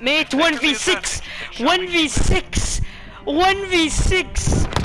Mate, 1v6! 1v6! 1v6!